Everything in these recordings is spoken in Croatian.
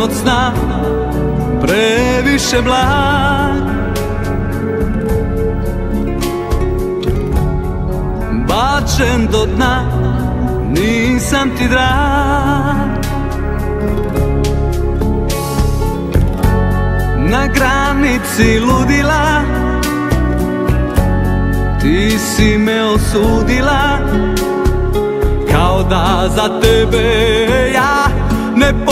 od sna previše blag Bačen do dna, nisam ti drag. Na granici ludila Ti si me osudila. Kao da za tebe ja ne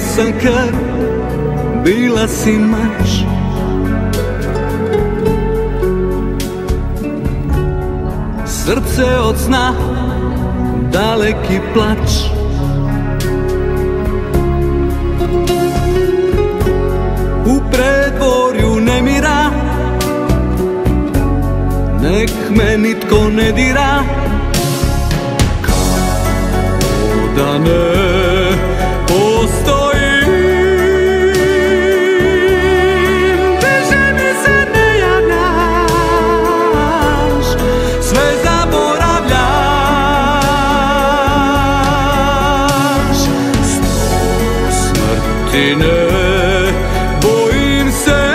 Sam kad bila si mač. Srce od sna daleki plač. U predvorju nemira Nek me nitko ne dira. Kao da ne smrti ne bojim se.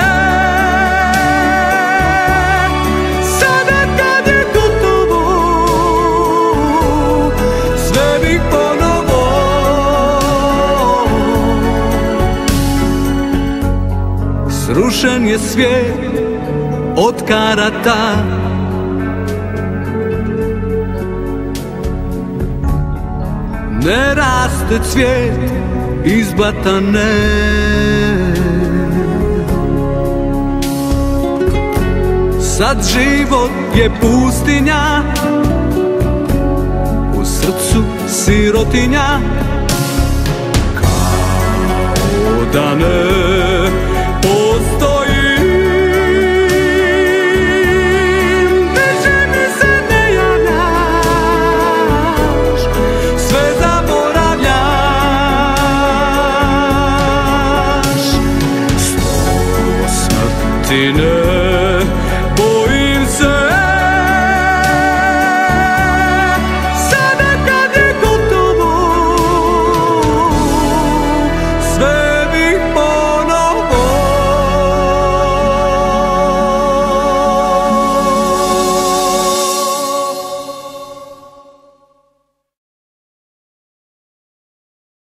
Sada kad je gotovo Sve bih ponovo. Srušen je svijet od karata. Ne raste cvijet iz batane Sad život je pustinja U srcu sirotinja. Kao da ne